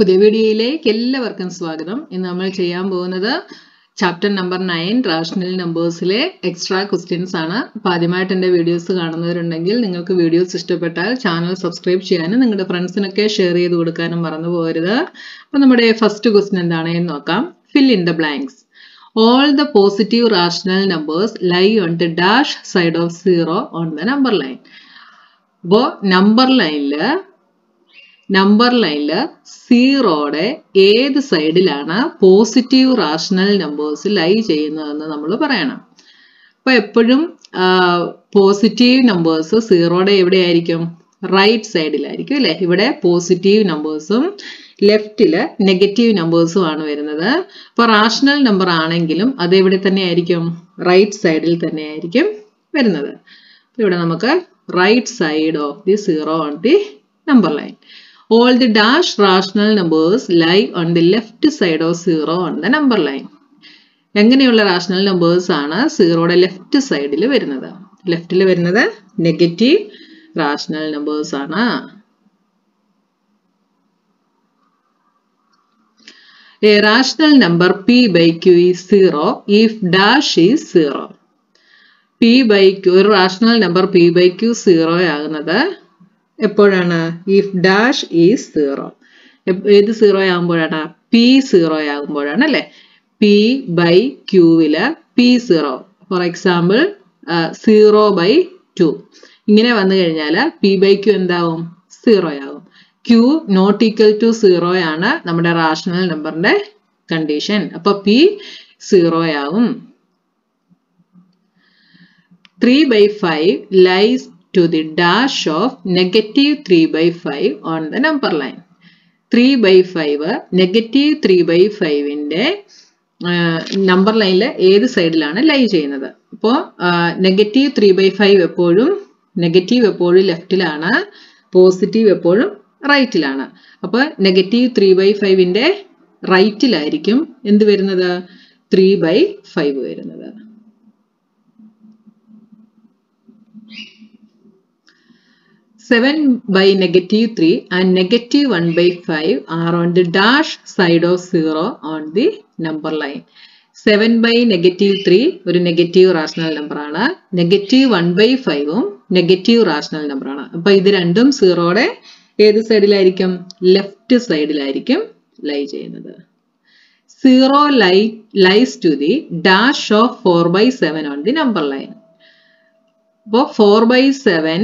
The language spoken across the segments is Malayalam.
പുതിയ വീഡിയോയിലേക്ക് എല്ലാവർക്കും സ്വാഗതം. ഇന്ന് നമ്മൾ ചെയ്യാൻ പോകുന്നത് ചാപ്റ്റർ നമ്പർ നയൻ റാഷണൽ നമ്പേഴ്സിലെ എക്സ്ട്രാ ക്വസ്റ്റ്യൻസ് ആണ്. അപ്പോൾ ആദ്യമായിട്ട് എന്റെ വീഡിയോസ് കാണുന്നവരുണ്ടെങ്കിൽ നിങ്ങൾക്ക് വീഡിയോസ് ഇഷ്ടപ്പെട്ടാൽ ചാനൽ സബ്സ്ക്രൈബ് ചെയ്യാനും നിങ്ങളുടെ ഫ്രണ്ട്സിനൊക്കെ ഷെയർ ചെയ്ത് കൊടുക്കാനും മറന്നു പോകരുത്. അപ്പോൾ നമ്മുടെ ഫസ്റ്റ് ക്വസ്റ്റ്യൻ എന്താണ് എന്ന് നോക്കാം. Fill in the blanks all the positive rational numbers lie on the dash side of zero on the number line അപ്പോൾ നമ്പർ ലൈനിൽ നമ്പർ ലൈനിൽ സീറോയുടെ ഏത് സൈഡിലാണ് പോസിറ്റീവ് റാഷണൽ നമ്പേഴ്സ് ലൈ ചെയ്യുന്നതെന്ന് നമ്മൾ പറയണം. അപ്പൊ എപ്പോഴും പോസിറ്റീവ് നമ്പേഴ്സ് സീറോയുടെ എവിടെയായിരിക്കും? റൈറ്റ് സൈഡിലായിരിക്കും അല്ലെ? ഇവിടെ പോസിറ്റീവ് നമ്പേഴ്സും ലെഫ്റ്റിൽ നെഗറ്റീവ് നമ്പേഴ്സും ആണ് വരുന്നത്. അപ്പൊ റാഷണൽ നമ്പർ ആണെങ്കിലും അത് എവിടെ തന്നെ ആയിരിക്കും റൈറ്റ് സൈഡിൽ തന്നെ ആയിരിക്കും വരുന്നത് ഇവിടെ നമുക്ക് right side of the zero on the number line all the dash rational numbers lie on the left side of zero on the number line എങ്ങനെയുള്ള റാഷണൽ നമ്പേഴ്സ് ആണ് സീറോയുടെ ലെഫ്റ്റ് സൈഡിൽ വരുന്നത്? ലെഫ്റ്റിൽ വരുന്നത് നെഗറ്റീവ് റാഷണൽ നമ്പേഴ്സ് ആണ്. A rational number p by q is zero if dash is zero p by q ഒരു rational number p by q zero ആകുന്നത് എപ്പോഴാണ്? ഇഫ് ഡാഷ് ഈസ് സീറോ ഏത് സീറോ ആകുമ്പോഴാണ്? പി സീറോ ആകുമ്പോഴാണ് അല്ലെ? പി ബൈ ക്യൂവിൽ p zero for example zero by two ഇങ്ങനെ വന്നു കഴിഞ്ഞാൽ പി ബൈ ക്യൂ എന്താവും? സീറോ ആകും q not equal to zero ആണ് നമ്മുടെ റാഷണൽ നമ്പറിന്റെ കണ്ടീഷൻ അപ്പൊ പി സീറോ ആവും. Three by five lies to the dash of negative three by five on the number line three by five negative three by ഫൈവിന്റെ number ലൈനിൽ ഏത് സൈഡിലാണ് ലൈ ചെയ്യുന്നത്? അപ്പോൾ നെഗറ്റീവ് ത്രീ ബൈ ഫൈവ് എപ്പോഴും നെഗറ്റീവ് എപ്പോഴും ലെഫ്റ്റിലാണ് പോസിറ്റീവ് എപ്പോഴും റൈറ്റിലാണ് അപ്പോൾ നെഗറ്റീവ് ത്രീ ബൈ ഫൈവിന്റെ റൈറ്റിലായിരിക്കും എന്ത് വരുന്നത്? ത്രീ ബൈ ഫൈവ് വരുന്നത്. Seven by negative three and negative one by five are on the dash side of zero on the number line seven by negative three ഒരു നെഗറ്റീവ് റാഷണൽ നമ്പർ ആണ്. നെഗറ്റീവ് വൺ ബൈ ഫൈവും നെഗറ്റീവ് റാഷണൽ ആണ്. അപ്പൊ ഇത് രണ്ടും സീറോയുടെ ഏത് സൈഡിലായിരിക്കും ലെഫ്റ്റ് സൈഡിലായിരിക്കും ലൈ ചെയ്യുന്നത്. Zero lie lies to the dash of four by seven on the number line അപ്പോൾ four by seven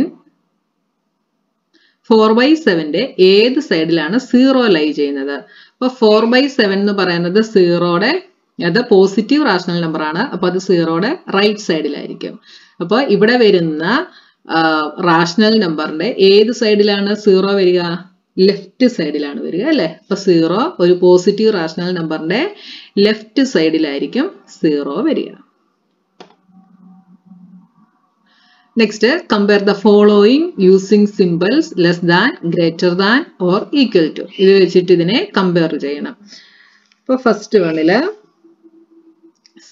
four by സെവന്റെ ഏത് സൈഡിലാണ് സീറോ ലൈ ചെയ്യുന്നത്? അപ്പൊ ഫോർ ബൈ സെവൻ എന്ന് പറയുന്നത് സീറോയുടെ അത് പോസിറ്റീവ് റാഷണൽ നമ്പർ ആണ്. അപ്പൊ അത് സീറോയുടെ റൈറ്റ് സൈഡിലായിരിക്കും അപ്പൊ ഇവിടെ വരുന്ന റാഷണൽ നമ്പറിന്റെ ഏത് സൈഡിലാണ് സീറോ വരിക? ലെഫ്റ്റ് സൈഡിലാണ് വരിക അല്ലെ? അപ്പൊ സീറോ ഒരു പോസിറ്റീവ് റാഷണൽ നമ്പറിന്റെ ലെഫ്റ്റ് സൈഡിലായിരിക്കും സീറോ വരിക. Next compare the following using symbols less than greater than or equal to ഇത് വെച്ചിട്ട് ഇതിനെ കമ്പയർ ചെയ്യണം. ഇപ്പൊ ഫസ്റ്റ് വണ്ണിൽ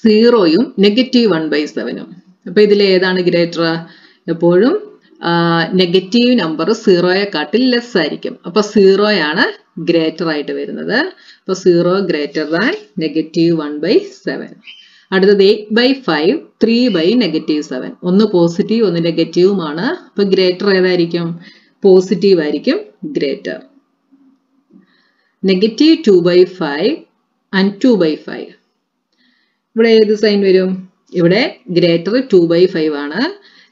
സീറോയും നെഗറ്റീവ് വൺ ബൈ സെവനും അപ്പൊ ഇതിൽ ഏതാണ് ഗ്രേറ്റർ എപ്പോഴും നെഗറ്റീവ് നമ്പർ സീറോയെക്കാട്ടിൽ ലെസ് ആയിരിക്കും. അപ്പൊ സീറോയാണ് ഗ്രേറ്റർ ആയിട്ട് വരുന്നത്. അപ്പൊ zero greater than negative one by seven അടുത്തത് eight by five three by negative seven ഒന്ന് പോസിറ്റീവ് ഒന്ന് നെഗറ്റീവുമാണ് അപ്പൊ ഗ്രേറ്റർ ഏതായിരിക്കും? പോസിറ്റീവ് ആയിരിക്കും greater negative two by five and two by five ഇവിടെ ഏത് സൈൻ വരും? ഇവിടെ ഗ്രേറ്റർ ടു ബൈ ഫൈവ് ആണ്.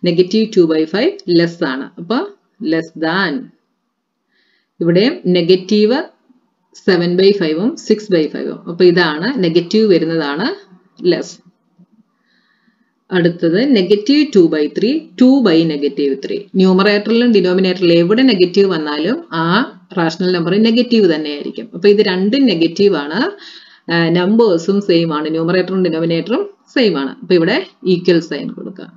Negative two by five less ആണ്. അപ്പൊ ലെസ് ദാൻ ഇവിടെ നെഗറ്റീവ് സെവൻ ബൈ ഫൈവും സിക്സ് ബൈ ഫൈവും അപ്പൊ ഇതാണ് നെഗറ്റീവ് വരുന്നതാണ് ലെസ് അടുത്തത് negative two by three two by negative three ന്യൂമറേറ്ററിലും ഡിനോമിനേറ്ററിലും എവിടെ നെഗറ്റീവ് വന്നാലും ആ റാഷണൽ നമ്പർ നെഗറ്റീവ് തന്നെയായിരിക്കും. അപ്പൊ ഇത് രണ്ടും നെഗറ്റീവ് ആണ്. നമ്പേഴ്സും സെയിം ആണ്. ന്യൂമറേറ്ററും ഡിനോമിനേറ്ററും സെയിം ആണ്. അപ്പൊ ഇവിടെ ഈക്വൽ സൈൻ കൊടുക്കുക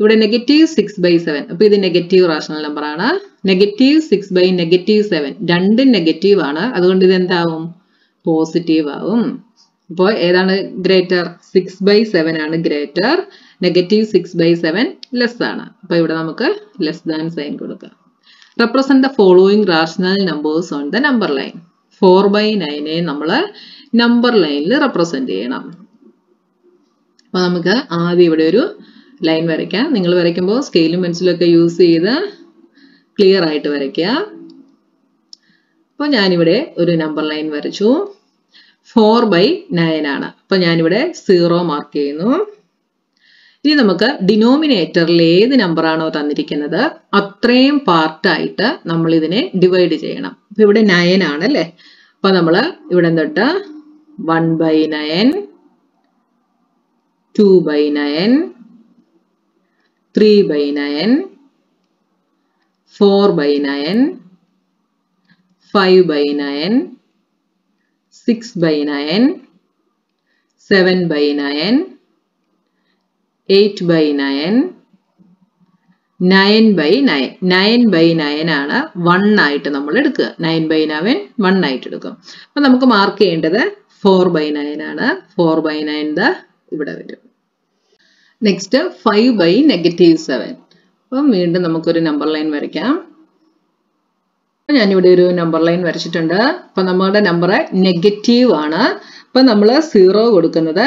ഇവിടെ നെഗറ്റീവ് സിക്സ് ബൈ സെവൻ അപ്പൊ ഇത് നെഗറ്റീവ് റാഷണൽ നമ്പർ ആണ്. Negative six by negative seven രണ്ടും നെഗറ്റീവ് ആണ്. അതുകൊണ്ട് ഇത് എന്താവും പോസിറ്റീവ് ആവും. അപ്പോൾ ഏതാണ് ഗ്രേറ്റർ? സിക്സ് ബൈ സെവൻ ആണ് greater. Negative six by seven less ആണ്. അപ്പൊ ഇവിടെ നമുക്ക് ലെസ് ദാൻ സൈൻ കൊടുക്കാം. Represent the following rational numbers on the number line four by നയനെ നമ്മൾ നമ്പർ ലൈനിൽ റെപ്രസെന്റ് ചെയ്യണം. അപ്പൊ നമുക്ക് ആദ്യം ഇവിടെ ഒരു ലൈൻ വരയ്ക്കാം. നിങ്ങൾ വരയ്ക്കുമ്പോൾ സ്കെയിലും പെൻസിലും ഒക്കെ യൂസ് ചെയ്ത് ക്ലിയർ ആയിട്ട് വരയ്ക്കുക. അപ്പോൾ ഞാനിവിടെ ഒരു നമ്പർ ലൈൻ വരച്ചു. ഫോർ ബൈ നയൻ ആണ്. അപ്പൊ ഞാനിവിടെ സീറോ മാർക്ക് ചെയ്യുന്നു. ഇനി നമുക്ക് ഡിനോമിനേറ്ററിൽ ഏത് നമ്പർ ആണോ തന്നിരിക്കുന്നത് അത്രയും പാർട്ടായിട്ട് നമ്മൾ ഇതിനെ ഡിവൈഡ് ചെയ്യണം. അപ്പൊ ഇവിടെ നയൻ ആണ് അല്ലേ? അപ്പൊ നമ്മൾ ഇവിടെ തൊട്ട് one by nine two by nine three by nine four by nine five by nine six by nine seven by nine eight by nine nine by nine nine by nine ആണ് വൺ ആയിട്ട് നമ്മൾ എടുക്കുക. നയൻ ബൈ നയൻ വൺ ആയിട്ട് എടുക്കും. അപ്പൊ നമുക്ക് മാർക്ക് ചെയ്യേണ്ടത് ഫോർ ബൈ നയൻ ആണ്. ഫോർ ബൈ നയൻ ദ ഇവിടെ വരും. Next five by negative seven അപ്പം വീണ്ടും നമുക്കൊരു നമ്പർ ലൈൻ വരയ്ക്കാം. ഞാനിവിടെ ഒരു നമ്പർ ലൈൻ വരച്ചിട്ടുണ്ട്. അപ്പം നമ്മളുടെ നമ്പർ നെഗറ്റീവ് ആണ്. അപ്പം നമ്മൾ സീറോ കൊടുക്കുന്നത്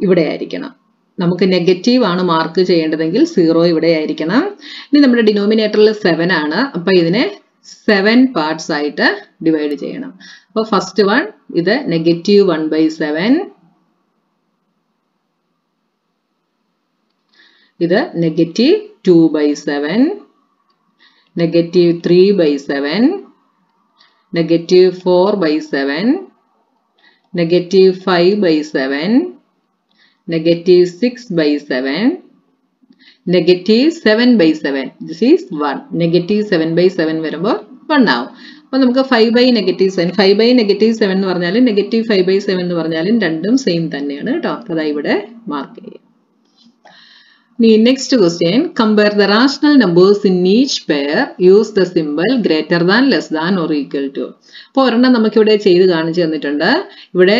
ഇവിടെ ആയിരിക്കണം. നമുക്ക് നെഗറ്റീവ് ആണ് മാർക്ക് ചെയ്യേണ്ടതെങ്കിൽ സീറോ ഇവിടെ ആയിരിക്കണം. ഇനി നമ്മുടെ ഡിനോമിനേറ്ററിൽ സെവൻ ആണ്. അപ്പൊ ഇതിനെ സെവൻ പാർട്സ് ആയിട്ട് ഡിവൈഡ് ചെയ്യണം. അപ്പോൾ ഫസ്റ്റ് വൺ ഇത് നെഗറ്റീവ് വൺ ബൈ സെവൻ ഇത് negative two by seven negative three by seven negative four by seven negative five by seven negative six by seven negative seven by seven this is one negative seven by seven വരുമ്പോൾ വൺ ആവും. അപ്പോൾ നമുക്ക് five by negative seven five by negative seven എന്ന് പറഞ്ഞാലും നെഗറ്റീവ് ഫൈവ് ബൈ സെവൻ എന്ന് പറഞ്ഞാലും രണ്ടും സെയിം തന്നെയാണ് കേട്ടോ. അതാ ഇവിടെ മാർക്ക് ചെയ്യുക. The next question, compare the rational numbers in each pair use the symbol greater than less than or equal to അപ്പോൾ ഒരെണ്ണം നമുക്കിവിടെ ചെയ്ത് കാണിച്ചു തന്നിട്ടുണ്ട്. ഇവിടെ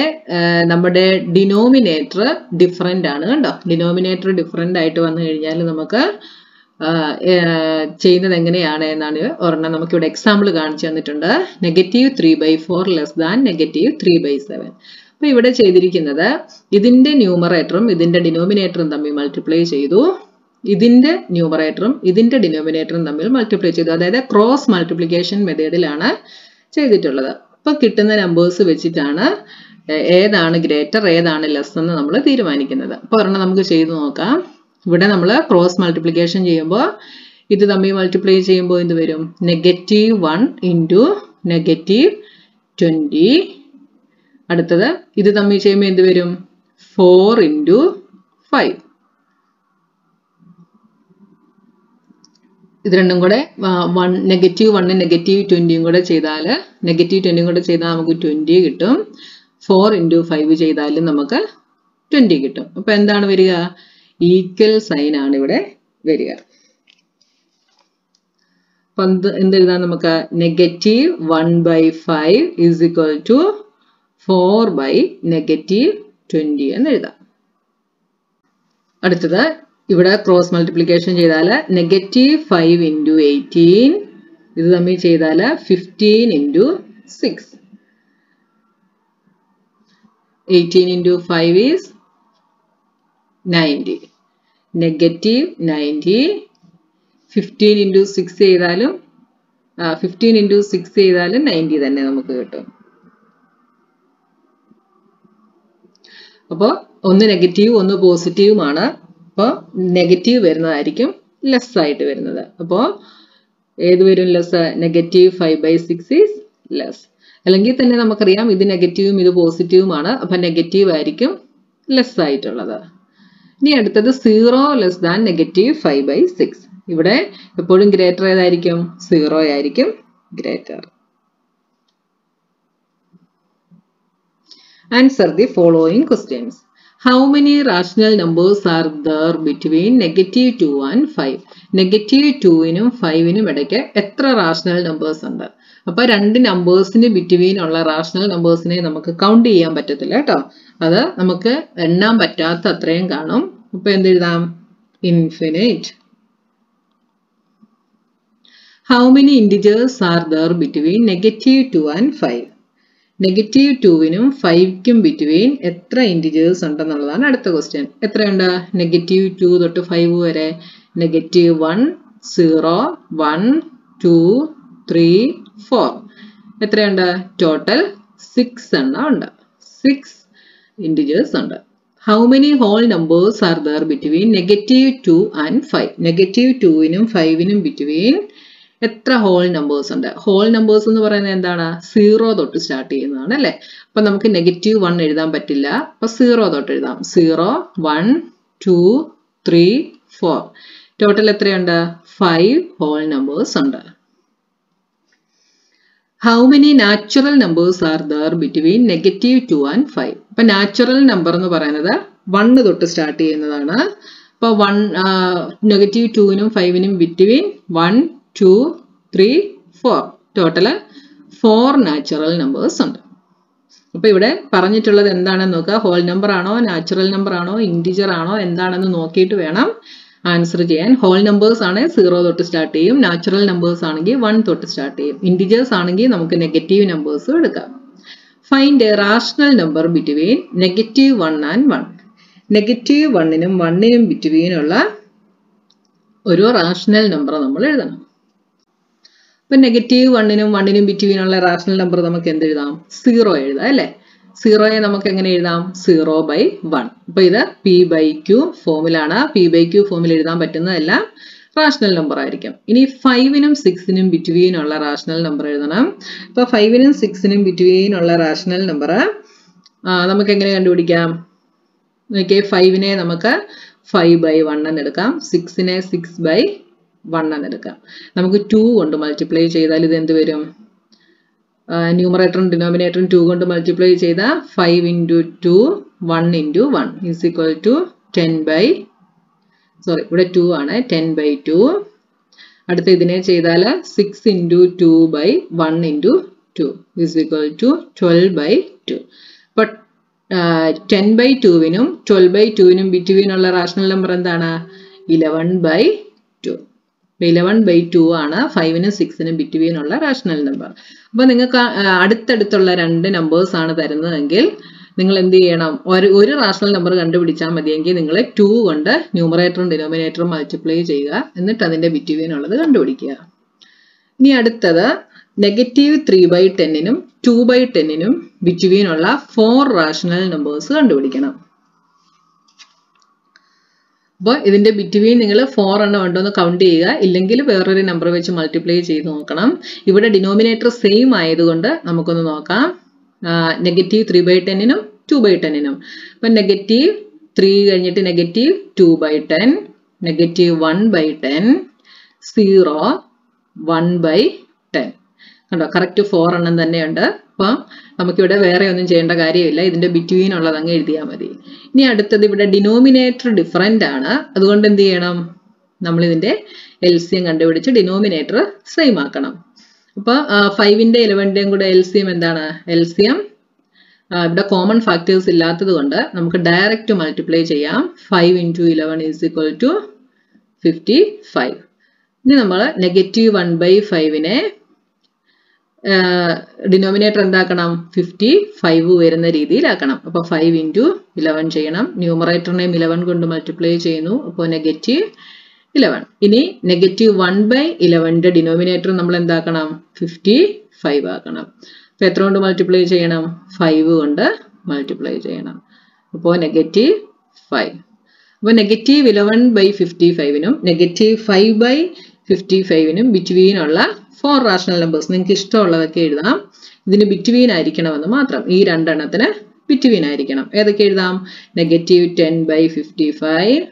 നമ്മുടെ ഡിനോമിനേറ്റർ ഡിഫറെന്റ് ആണ് കണ്ടോ? ഡിനോമിനേറ്റർ ഡിഫറെന്റ് ആയിട്ട് വന്നു കഴിഞ്ഞാൽ നമുക്ക് ചെയ്യുന്നത് എങ്ങനെയാണ് എന്നാണ് ഒരെണ്ണം നമുക്കിവിടെ എക്സാമ്പിൾ കാണിച്ചു തന്നിട്ടുണ്ട്. Negative three by four less than negative three by seven അപ്പൊ ഇവിടെ ചെയ്തിരിക്കുന്നത് ഇതിന്റെ ന്യൂമറേറ്ററും ഇതിന്റെ ഡിനോമിനേറ്ററും തമ്മിൽ മൾട്ടിപ്ലൈ ചെയ്തു. ഇതിന്റെ ന്യൂമറേറ്ററും ഇതിന്റെ ഡിനോമിനേറ്ററും തമ്മിൽ മൾട്ടിപ്ലൈ ചെയ്തു. അതായത് ക്രോസ് മൾട്ടിപ്ലിക്കേഷൻ മെത്തേഡിലാണ് ചെയ്തിട്ടുള്ളത്. അപ്പൊ കിട്ടുന്ന നമ്പേഴ്സ് വെച്ചിട്ടാണ് ഏതാണ് ഗ്രേറ്റർ ഏതാണ് ലെസ് എന്ന് നമ്മൾ തീരുമാനിക്കുന്നത്. അപ്പൊ ഒരെണ്ണം നമുക്ക് ചെയ്തു നോക്കാം. ഇവിടെ നമ്മൾ ക്രോസ് മൾട്ടിപ്ലിക്കേഷൻ ചെയ്യുമ്പോൾ ഇത് തമ്മിൽ മൾട്ടിപ്ലൈ ചെയ്യുമ്പോൾ എന്ത് വരും? Negative one into negative twenty അടുത്തത്. ഇത് തമ്മിൽ ചെയ്യുമ്പോൾ എന്ത് വരും? ഫോർ ഇന്റു ഫൈവ് ഇത് രണ്ടും കൂടെ വൺ നെഗറ്റീവ് വണ്ണും നെഗറ്റീവ് ട്വന്റിയും കൂടെ ചെയ്താൽ നെഗറ്റീവ് ട്വന്റിയും കൂടെ ചെയ്താൽ നമുക്ക് ട്വന്റി കിട്ടും. ഫോർ ഇന്റു ഫൈവ് ചെയ്താലും നമുക്ക് ട്വന്റി കിട്ടും. അപ്പൊ എന്താണ് വരിക? ഈക്വൽ സൈൻ ആണ് ഇവിടെ വരിക. അപ്പം എന്ത് എഴുതാം നമുക്ക്? Negative one by five is equal to four by negative twenty എന്ന് എഴുതാം. അടുത്തത് ഇവിടെ ക്രോസ് മൾട്ടിപ്ലിക്കേഷൻ ചെയ്താൽ നെഗറ്റീവ് ഫൈവ് ഇന്റു എയ്റ്റീൻ ഇത് തമ്മിൽ ചെയ്താൽ fifteen into six eighteen into five is ninety negative ninety fifteen into six ചെയ്താലും ഫിഫ്റ്റീൻ ഇന്റു സിക്സ് ചെയ്താലും നയന്റി തന്നെ നമുക്ക് കിട്ടും. അപ്പോൾ ഒന്ന് നെഗറ്റീവ് ഒന്ന് പോസിറ്റീവുമാണ് അപ്പോൾ നെഗറ്റീവ് വരുന്നതായിരിക്കും ലെസ് ആയിട്ട് വരുന്നത്. അപ്പോൾ ഏത് വരും less negative five by six is less അല്ലെങ്കിൽ തന്നെ നമുക്കറിയാം ഇത് നെഗറ്റീവും ഇത് പോസിറ്റീവുമാണ് അപ്പം നെഗറ്റീവ് ആയിരിക്കും ലെസ് ആയിട്ടുള്ളത്. ഇനി അടുത്തത് zero less than negative five by six ഇവിടെ എപ്പോഴും ഗ്രേറ്റർ ഏതായിരിക്കും? സീറോ ആയിരിക്കും greater Answer the following questions. How many rational numbers are there between negative 2 and 5? Negative ടുവിനും ഫൈവിനും ഇടയ്ക്ക് എത്ര റാഷണൽ നമ്പേഴ്സ് ഉണ്ട്? അപ്പൊ രണ്ട് നമ്പേഴ്സിന് ബിറ്റ്വീൻ ഉള്ള റാഷണൽ നമ്പേഴ്സിനെ നമുക്ക് കൗണ്ട് ചെയ്യാൻ പറ്റത്തില്ല കേട്ടോ. അത് നമുക്ക് എണ്ണാൻ പറ്റാത്ത അത്രയും കാണും. അപ്പൊ എന്തെഴുതാം infinite how many integers are there between negative two and five negative ടുവിനും ഫൈവ്ക്കും ബിറ്റ്വീൻ എത്ര ഇന്റിജേഴ്സ് ഉണ്ടെന്നുള്ളതാണ് അടുത്ത ക്വസ്റ്റ്യൻ എത്രയുണ്ട്? നെഗറ്റീവ് ടു തൊട്ട് ഫൈവ് വരെ. Negative one zero one two three four എത്രയുണ്ട്? ടോട്ടൽ സിക്സ് എണ്ണം ഉണ്ട്. സിക്സ് ഇന്റിജേഴ്സ് ഉണ്ട്. How many whole numbers are there between negative two and five negative ടുവിനും ഫൈവിനും ബിറ്റ്വീൻ എത്ര ഹോൾ നമ്പേഴ്സ് ഉണ്ട്? ഹോൾ നമ്പേഴ്സ് എന്ന് പറയുന്നത് എന്താണ്? സീറോ തൊട്ട് സ്റ്റാർട്ട് ചെയ്യുന്നതാണ് അല്ലേ? അപ്പൊ നമുക്ക് നെഗറ്റീവ് വൺ എഴുതാൻ പറ്റില്ല. അപ്പൊ സീറോ തൊട്ട് എഴുതാം. Zero one two three four total എത്രയുണ്ട്? ഫൈവ് ഹോൾ നമ്പേഴ്സ് ഉണ്ട്. How many natural numbers are there between negative two and five അപ്പൊ നാച്ചുറൽ നമ്പർ എന്ന് പറയുന്നത് വണ്ണ് തൊട്ട് സ്റ്റാർട്ട് ചെയ്യുന്നതാണ്. അപ്പൊ വൺ നെഗറ്റീവ് ടുവിനും ഫൈവിനും between one two three four total four natural numbers ഉണ്ട്. അപ്പോൾ ഇവിടെ പറഞ്ഞിട്ടുള്ളത് എന്താണെന്ന് നോക്കുക. ഹോൾ നമ്പർ ആണോ നാച്ചുറൽ നമ്പർ ആണോ ഇന്റിജർ ആണോ എന്താണെന്ന് നോക്കിയിട്ട് വേണം ആൻസർ ചെയ്യാൻ. ഹോൾ നമ്പേഴ്സ് ആണ് സീറോ തൊട്ട് സ്റ്റാർട്ട് ചെയ്യും. നാച്ചുറൽ നമ്പേഴ്സ് ആണെങ്കിൽ വൺ തൊട്ട് സ്റ്റാർട്ട് ചെയ്യും. ഇന്റിജേഴ്സ് ആണെങ്കിൽ നമുക്ക് നെഗറ്റീവ് നമ്പേഴ്സ് എടുക്കാം. Find a rational number between negative one and one negative വണ്ണിനും വണ്ണിനും ബിറ്റ്വീനുള്ള ഒരു റാഷണൽ നമ്പർ നമ്മൾ എഴുതണം. ഇപ്പൊ നെഗറ്റീവ് വണ്ണിനും വണ്ണിനും ബിറ്റ്വീനുള്ള റാഷണൽ നമ്പർ നമുക്ക് എന്ത് എഴുതാം? സീറോ എഴുതാം അല്ലേ? സീറോയെ നമുക്ക് എങ്ങനെ എഴുതാം? സീറോ ബൈ വൺ അപ്പൊ ഇത് പി ബൈ ക്യൂ ഫോമിലാണ് പി ബൈ ക്യൂ ഫോമിൽ എഴുതാൻ പറ്റുന്നതെല്ലാം റാഷണൽ നമ്പർ ആയിരിക്കും. ഇനി ഫൈവിനും സിക്സിനും ബിറ്റ്വീനുള്ള റാഷണൽ നമ്പർ എഴുതണം. ഇപ്പൊ ഫൈവിനും സിക്സിനും ബിറ്റ്വീനുള്ള റാഷണൽ നമ്പർ നമുക്ക് എങ്ങനെ കണ്ടുപിടിക്കാം? നോക്കിയേ ഫൈവിനെ നമുക്ക് ഫൈവ് ബൈ വൺ എന്ന് എടുക്കാം. സിക്സിനെ സിക്സ് ബൈ വൺ എന്ന് എടുക്കാം നമുക്ക് ടു കൊണ്ട് മൾട്ടിപ്ലൈ ചെയ്താൽ ഇത് എന്ത് വരും? ന്യൂമറേറ്ററും ഡിനോമിനേറ്ററും ടു കൊണ്ട് മൾട്ടിപ്ലൈ ചെയ്താൽ five into two one into one is equal to ten by sorry ഇവിടെ ടു ആണ് ടെൻ ബൈ ടു അടുത്ത ഇതിനെ ചെയ്താൽ six into two by one into two is equal to twelve by two അപ്പം ടെൻ ബൈ ടുവിനും ട്വൽവ് ബൈ ടുവിനും ബിറ്റ്വീനുള്ള റാഷണൽ നമ്പർ എന്താണ്? Eleven by two eleven by two ആണ് ഫൈവിനും സിക്സിനും ബിറ്റ്വീനുള്ള റാഷണൽ നമ്പർ അപ്പോൾ നിങ്ങൾക്ക് അടുത്തടുത്തുള്ള രണ്ട് നമ്പേഴ്സ് ആണ് തരുന്നതെങ്കിൽ നിങ്ങൾ എന്ത് ചെയ്യണം? ഒരു ഒരു റാഷണൽ നമ്പർ കണ്ടുപിടിച്ചാൽ മതിയെങ്കിൽ നിങ്ങൾ ടു കൊണ്ട് ന്യൂമറേറ്ററും ഡിനോമിനേറ്ററും മൾട്ടിപ്ലൈ ചെയ്യുക. എന്നിട്ട് അതിന്റെ ബിറ്റ്വീൻ ഉള്ളത് കണ്ടുപിടിക്കുക. ഇനി അടുത്തത് നെഗറ്റീവ് ത്രീ ബൈ ടെന്നിനും ടു ബൈ ടെന്നിനും ബിറ്റ്വീൻ ഉള്ള ഫോർ റാഷണൽ നമ്പേഴ്സ് കണ്ടുപിടിക്കണം. അപ്പോൾ ഇതിന്റെ ബിറ്റ്വീൻ നിങ്ങൾ ഫോർ എണ്ണം ഉണ്ടോ എന്ന് കൗണ്ട് ചെയ്യുക. ഇല്ലെങ്കിൽ വേറൊരു നമ്പർ വെച്ച് മൾട്ടിപ്ലൈ ചെയ്ത് നോക്കണം. ഇവിടെ ഡിനോമിനേറ്റർ സെയിം ആയതുകൊണ്ട് നമുക്കൊന്ന് നോക്കാം. നെഗറ്റീവ് ത്രീ ബൈ ടെന്നിനും ടു ബൈ ടെന്നിനും അപ്പം നെഗറ്റീവ് ത്രീ കഴിഞ്ഞിട്ട് negative two by ten negative one by ten zero one by ten കണ്ടോ? കറക്റ്റ് ഫോർ എണ്ണം തന്നെയുണ്ട്. അപ്പം നമുക്കിവിടെ വേറെ ഒന്നും ചെയ്യേണ്ട കാര്യമില്ല. ഇതിന്റെ ബിറ്റ്വീൻ ഉള്ളത് അങ്ങ് എഴുതിയാൽ മതി. ഇനി അടുത്തത് ഇവിടെ ഡിനോമിനേറ്റർ ഡിഫറെന്റ് ആണ്. അതുകൊണ്ട് എന്ത് ചെയ്യണം? നമ്മൾ ഇതിന്റെ എൽ സി എം കണ്ടുപിടിച്ച് ഡിനോമിനേറ്റർ സെയിം ആക്കണം. അപ്പൊ ഫൈവിന്റെ ഇലവന്റെയും കൂടെ എൽ സി എം എന്താണ്? എൽ സി എം ഇവിടെ കോമൺ ഫാക്ടേഴ്സ് ഇല്ലാത്തത് കൊണ്ട് നമുക്ക് ഡയറക്റ്റ് മൾട്ടിപ്ലൈ ചെയ്യാം. Five into eleven is equal to fifty five ഇനി നമ്മൾ നെഗറ്റീവ് വൺ ബൈ ഫൈവിനെ ഡിനോമിനേറ്റർ എന്താക്കണം? ഫിഫ്റ്റി ഫൈവ് വരുന്ന രീതിയിലാക്കണം. അപ്പോൾ ഫൈവ് ഇന്റു ഇലവൻ ചെയ്യണം. ന്യൂമറേറ്ററിനെയും ഇലവൻ കൊണ്ട് മൾട്ടിപ്ലൈ ചെയ്യുന്നു. അപ്പോൾ നെഗറ്റീവ് ഇലവൻ ഇനി നെഗറ്റീവ് വൺ ബൈ ഇലവന്റെ ഡിനോമിനേറ്റർ നമ്മൾ എന്താക്കണം? ഫിഫ്റ്റി ഫൈവ് ആക്കണം. അപ്പോൾ എത്ര കൊണ്ട് മൾട്ടിപ്ലൈ ചെയ്യണം? ഫൈവ് കൊണ്ട് മൾട്ടിപ്ലൈ ചെയ്യണം. അപ്പോൾ നെഗറ്റീവ് ഫൈവ് അപ്പോൾ നെഗറ്റീവ് ഇലവൻ ബൈ ഫിഫ്റ്റി ഫൈവിനും നെഗറ്റീവ് ഫൈവ് ബൈ ഫിഫ്റ്റി ഫൈവിനും ബിറ്റ്വീൻ ഉള്ള ഫോർ റാഷണൽ നമ്പേഴ്സ് നിങ്ങൾക്ക് ഇഷ്ടമുള്ളതൊക്കെ എഴുതാം ഇതിന് ബിറ്റ്വീൻ ആയിരിക്കണമെന്ന് മാത്രം. ഈ രണ്ടെണ്ണത്തിന് ബിറ്റ്വീൻ ആയിരിക്കണം. ഏതൊക്കെ എഴുതാം? Negative ten by fifty five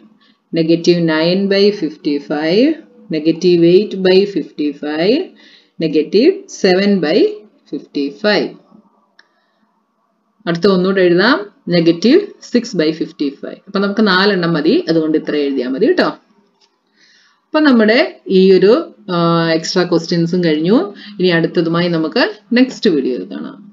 negative nine by fifty five negative eight by fifty five negative seven by fifty five അടുത്ത ഒന്നുകൂടെ എഴുതാം. Negative six by fifty five അപ്പൊ നമുക്ക് നാലെണ്ണം മതി. അതുകൊണ്ട് ഇത്ര എഴുതിയാൽ മതി കേട്ടോ. അപ്പൊ നമ്മുടെ ഈ ഒരു എക്സ്ട്രാ ക്വസ്റ്റ്യൻസും കഴിഞ്ഞു. ഇനി അടുത്തതുമായി നമുക്ക് നെക്സ്റ്റ് വീഡിയോയിൽ കാണാം.